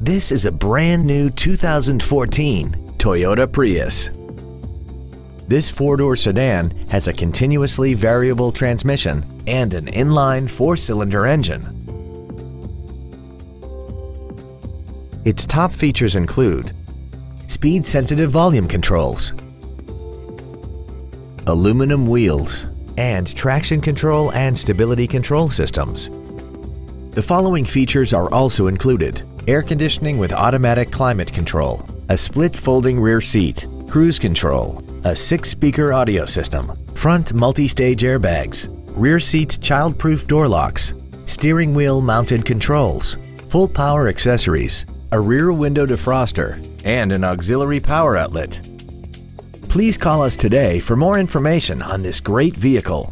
This is a brand new 2014 Toyota Prius. This four-door sedan has a continuously variable transmission and an inline four-cylinder engine. Its top features include speed-sensitive volume controls, aluminum wheels, and traction control and stability control systems. The following features are also included. Air conditioning with automatic climate control, a split folding rear seat, cruise control, a six-speaker audio system, front multi-stage airbags, rear seat child-proof door locks, steering wheel mounted controls, full power accessories, a rear window defroster, and an auxiliary power outlet. Please call us today for more information on this great vehicle.